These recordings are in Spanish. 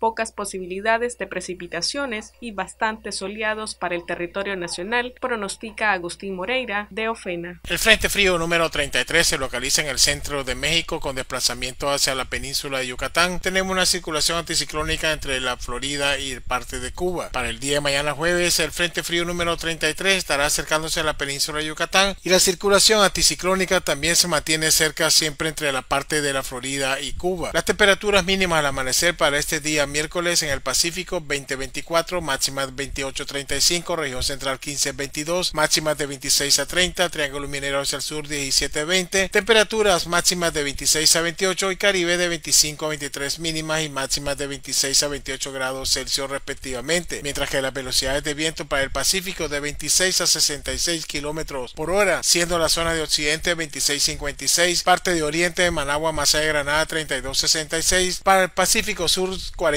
pocas posibilidades de precipitaciones y bastante soleados para el territorio nacional, pronostica Agustín Moreira de Ofena. El Frente Frío número 33 se localiza en el centro de México con desplazamiento hacia la península de Yucatán. Tenemos una circulación anticiclónica entre la Florida y parte de Cuba. Para el día de mañana jueves, el Frente Frío número 33 estará acercándose a la península de Yucatán y la circulación anticiclónica también se mantiene cerca siempre entre la parte de la Florida y Cuba. Las temperaturas mínimas al amanecer para este día miércoles en el Pacífico 20-24, máximas 28-35, región central 15-22, máximas de 26 a 30, triángulo minero hacia el sur 17-20, temperaturas máximas de 26 a 28 y Caribe de 25 a 23 mínimas y máximas de 26 a 28 grados Celsius respectivamente, mientras que las velocidades de viento para el Pacífico de 26 a 66 kilómetros por hora, siendo la zona de occidente 26-56, parte de oriente de Managua, Masa de Granada 32-66, para el Pacífico Sur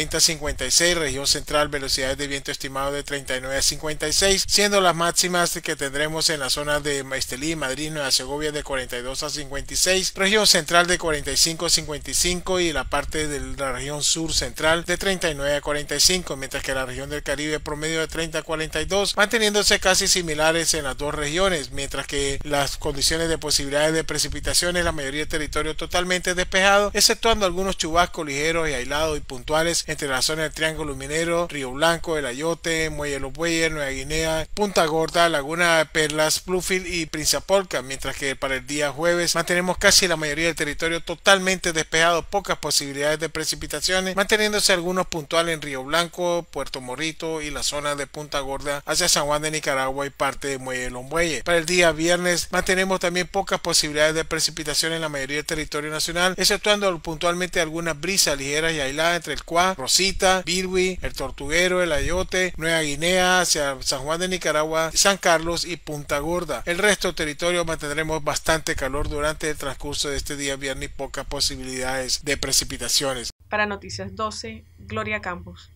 40-56, región central velocidades de viento estimado de 39 a 56, siendo las máximas que tendremos en la zona de Estelí, Madrid, Nueva Segovia de 42 a 56, región central de 45 a 55 y la parte de la región sur central de 39 a 45, mientras que la región del Caribe promedio de 30 a 42, manteniéndose casi similares en las dos regiones, mientras que las condiciones de posibilidades de precipitaciones, la mayoría del territorio totalmente despejado, exceptuando algunos chubascos ligeros y aislados y puntuales entre la zona del Triángulo Minero, Río Blanco, El Ayote, Muelle Los Bueyes, Nueva Guinea, Punta Gorda, Laguna de Perlas, Bluefield y Principolca, mientras que para el día jueves mantenemos casi la mayoría del territorio totalmente despejado, pocas posibilidades de precipitaciones, manteniéndose algunos puntuales en Río Blanco, Puerto Morrito y la zona de Punta Gorda hacia San Juan de Nicaragua y parte de Muelle Los Bueyes. Para el día viernes mantenemos también pocas posibilidades de precipitación en la mayoría del territorio nacional, exceptuando puntualmente algunas brisas ligeras y aisladas entre el Cuá, Rosita, Birwi, el Tortuguero, el Ayote, Nueva Guinea, hacia San Juan de Nicaragua, San Carlos y Punta Gorda. El resto del territorio mantendremos bastante calor durante el transcurso de este día viernes y pocas posibilidades de precipitaciones. Para Noticias 12, Gloria Campos.